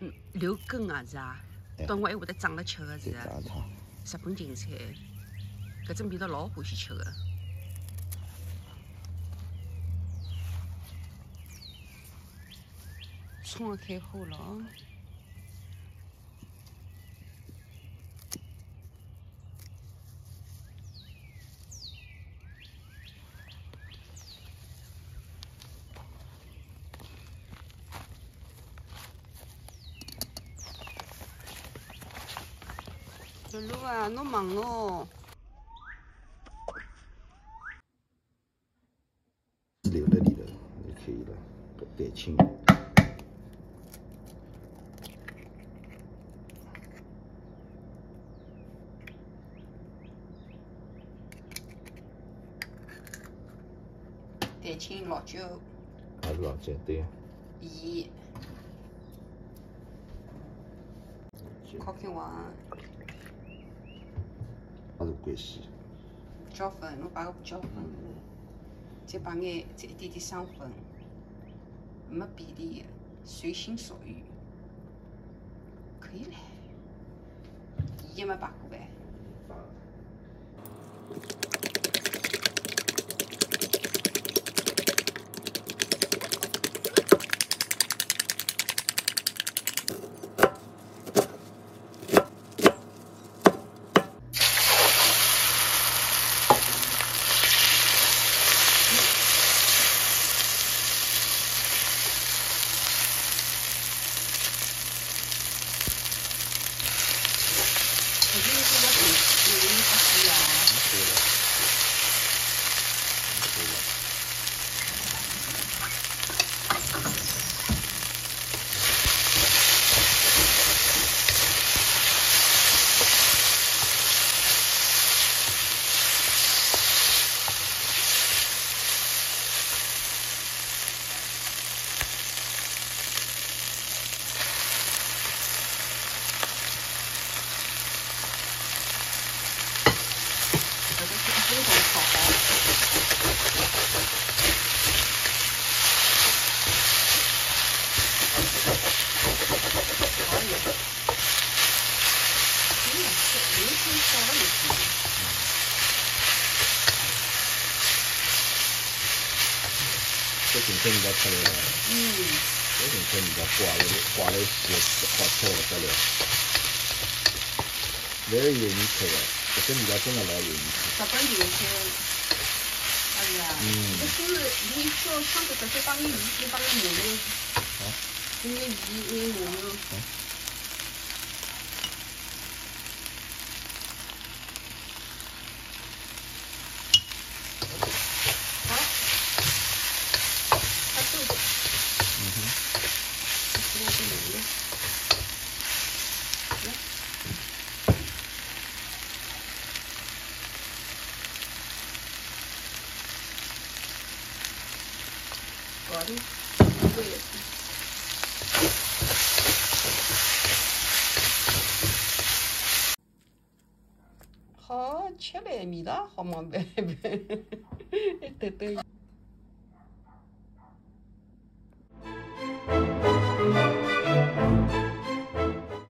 嗯，六根啊是啊，到我还会得长了吃的是啊。日本芹菜，搿种味道老欢喜吃的。葱也开好了哦。露露啊，侬忙哦。留在里头就可以了，蛋清。蛋清、老酒。还是老酒，对。盐。烤青黄。还是关系。椒粉，侬摆个胡椒粉，再摆眼，再一点点生粉，没比例的，随心所欲，可以嘞。盐没摆过呗。这今天人家出来了，嗯，这今天人家挂了挂了火花车了出来，very unique 的，这跟人家真的老 unique。日本就些，哎呀，嗯，这是你说上次直接帮你鱼，你帮你牛肉，啊，你鱼你牛肉。好好吃嘞，味道好嘛，呗呗，对对。